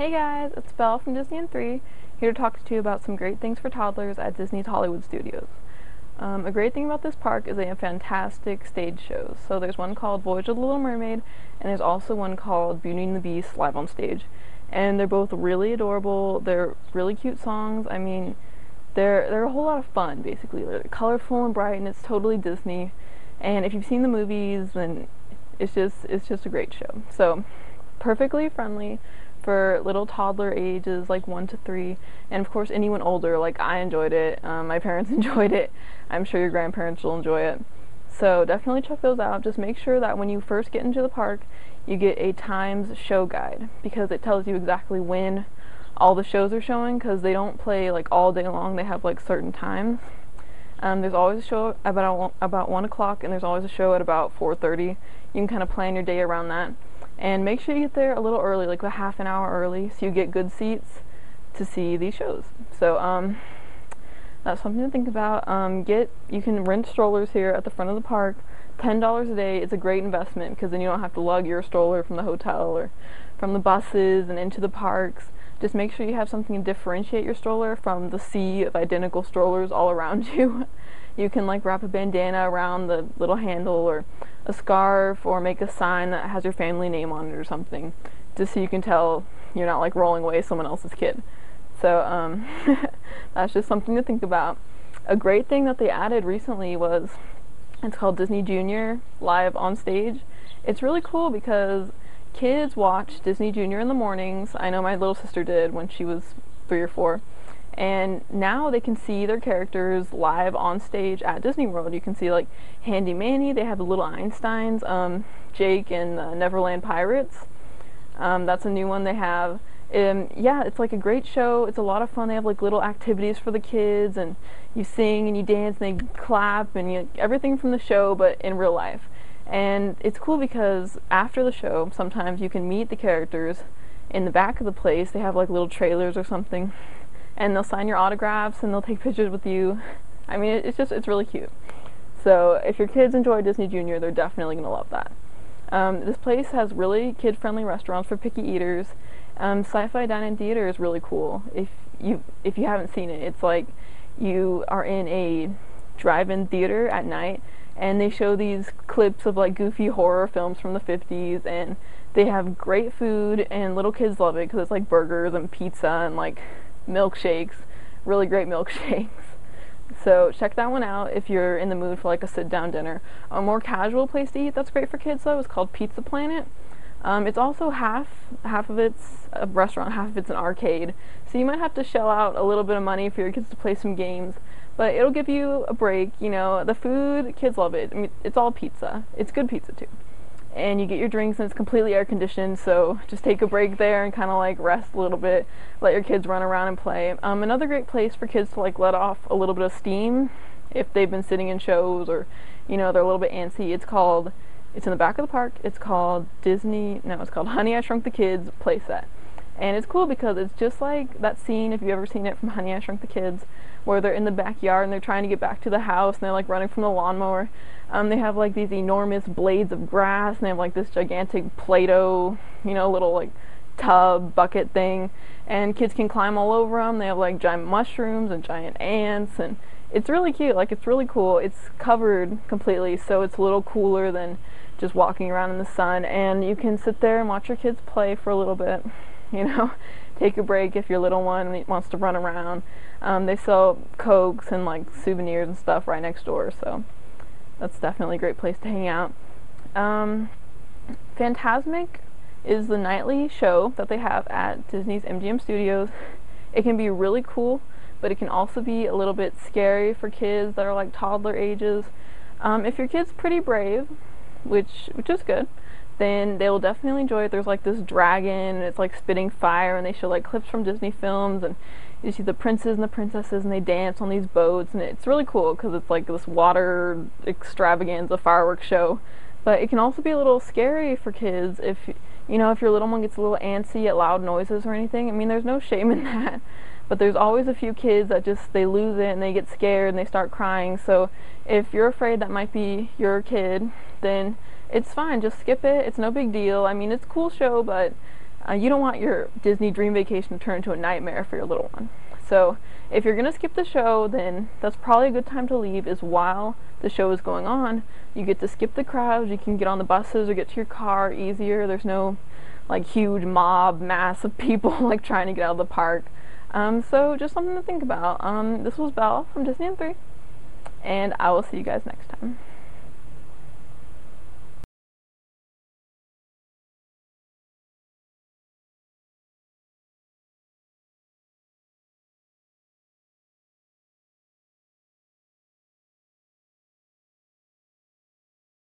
Hey guys, it's Belle from Disney in 3, here to talk to you about some great things for toddlers at Disney's Hollywood Studios. Um, a great thing about this park is they have fantastic stage shows. So there's one called Voyage of the Little Mermaid, and there's also one called Beauty and the Beast live on stage. And they're both really adorable, they're really cute songs, I mean, they're, they're a whole lot of fun, basically. They're colorful and bright, and it's totally Disney. And if you've seen the movies, then it's just, it's just a great show. So, perfectly friendly, for little toddler ages like one to three. And of course anyone older like I enjoyed it. Um, my parents enjoyed it. I'm sure your grandparents will enjoy it. So definitely check those out. Just make sure that when you first get into the park you get a times show guide because it tells you exactly when all the shows are showing because they don't play like all day long. They have like certain times. Um, there's always a show about about one o'clock and there's always a show at about 4:30 you can kind of plan your day around that and make sure you get there a little early, like a half an hour early, so you get good seats to see these shows. So um, that's something to think about. Um, get you can rent strollers here at the front of the park. Ten dollars a day is a great investment because then you don't have to lug your stroller from the hotel or from the buses and into the parks. Just make sure you have something to differentiate your stroller from the sea of identical strollers all around you. you can like wrap a bandana around the little handle or a scarf or make a sign that has your family name on it or something just so you can tell you're not like rolling away someone else's kid. So um, that's just something to think about. A great thing that they added recently was it's called Disney Junior live on stage. It's really cool because kids watch Disney Junior in the mornings I know my little sister did when she was three or four and now they can see their characters live on stage at Disney World. You can see like Handy Manny, they have the little Einsteins, um, Jake and the Neverland Pirates. Um, that's a new one they have. Um, yeah, it's like a great show. It's a lot of fun. They have like little activities for the kids, and you sing and you dance and they clap and you, everything from the show, but in real life. And it's cool because after the show, sometimes you can meet the characters in the back of the place. They have like little trailers or something and they'll sign your autographs and they'll take pictures with you. I mean, it's just, it's really cute. So if your kids enjoy Disney Junior, they're definitely going to love that. Um, this place has really kid-friendly restaurants for picky eaters. Um, Sci-Fi Dine-In Theater is really cool. If you if you haven't seen it, it's like you are in a drive-in theater at night, and they show these clips of like goofy horror films from the 50s, and they have great food, and little kids love it because it's like burgers and pizza and like milkshakes, really great milkshakes. So check that one out if you're in the mood for like a sit-down dinner. A more casual place to eat that's great for kids though is called Pizza Planet. Um, it's also half half of it's a restaurant, half of it's an arcade. So you might have to shell out a little bit of money for your kids to play some games, but it'll give you a break. You know, the food, kids love it. I mean, it's all pizza. It's good pizza too and you get your drinks and it's completely air conditioned so just take a break there and kind of like rest a little bit let your kids run around and play um, another great place for kids to like let off a little bit of steam if they've been sitting in shows or you know they're a little bit antsy it's called it's in the back of the park it's called disney no it's called honey i shrunk the kids playset and it's cool because it's just like that scene if you've ever seen it from honey i shrunk the kids where they're in the backyard and they're trying to get back to the house and they're like running from the lawnmower. Um, they have like these enormous blades of grass and they have like this gigantic Play-Doh, you know, little like tub bucket thing, and kids can climb all over them. They have like giant mushrooms and giant ants, and it's really cute. Like it's really cool. It's covered completely, so it's a little cooler than just walking around in the sun. And you can sit there and watch your kids play for a little bit. You know, take a break if your little one wants to run around. Um, they sell cokes and like souvenirs and stuff right next door, so that's definitely a great place to hang out. Um, Fantasmic is the nightly show that they have at Disney's MGM Studios. It can be really cool, but it can also be a little bit scary for kids that are like toddler ages. Um, if your kid's pretty brave, which which is good, then they will definitely enjoy it. There's like this dragon, and it's like spitting fire, and they show like clips from Disney films, and you see the princes and the princesses and they dance on these boats and it's really cool because it's like this water extravaganza fireworks show but it can also be a little scary for kids if you know if your little one gets a little antsy at loud noises or anything i mean there's no shame in that. But there's always a few kids that just they lose it and they get scared and they start crying. So if you're afraid that might be your kid then it's fine. Just skip it. It's no big deal. I mean it's a cool show but Uh, you don't want your Disney dream vacation to turn into a nightmare for your little one. So if you're gonna skip the show, then that's probably a good time to leave. Is while the show is going on, you get to skip the crowds. You can get on the buses or get to your car easier. There's no like huge mob mass of people like trying to get out of the park. Um, so just something to think about. Um, this was Belle from Disney in 3, and I will see you guys next time.